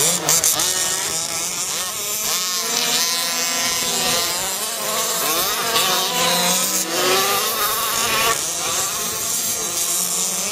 Oh.